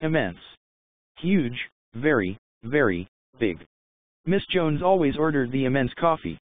Immense. Huge, very, very, big. Miss Jones always ordered the immense coffee.